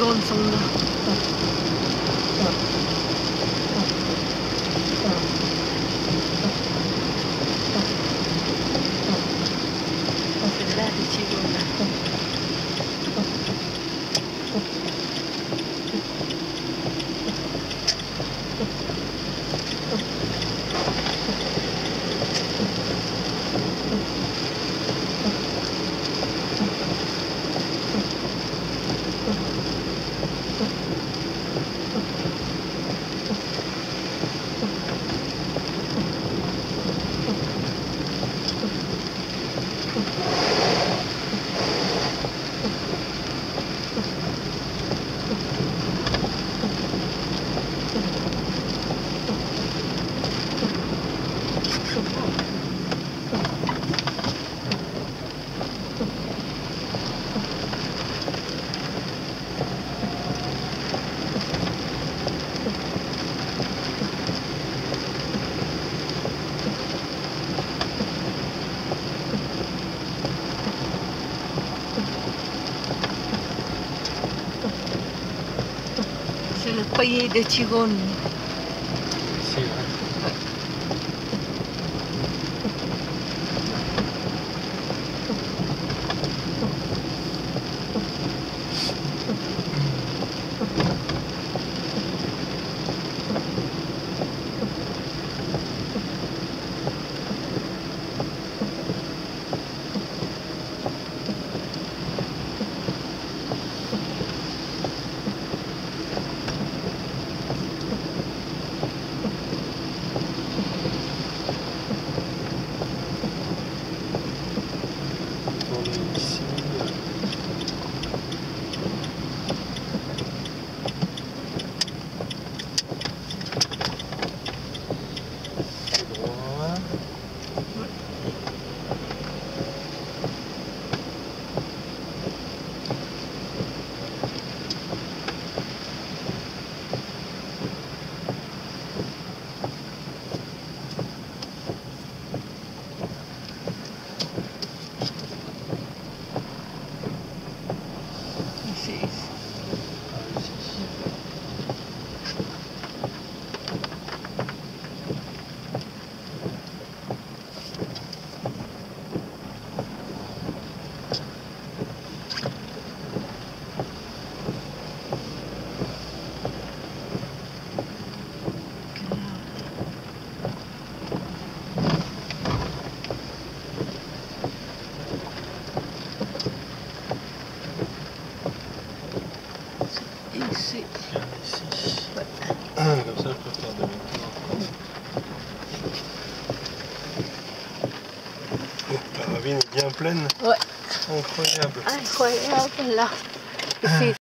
going from the... Ferrari ci vuole. Oye, de chigón. Ici. Ah, comme ça, je peux faire de maintenant. La ravine est bien pleine. Ouais. Incroyable. Incroyable là. Ici.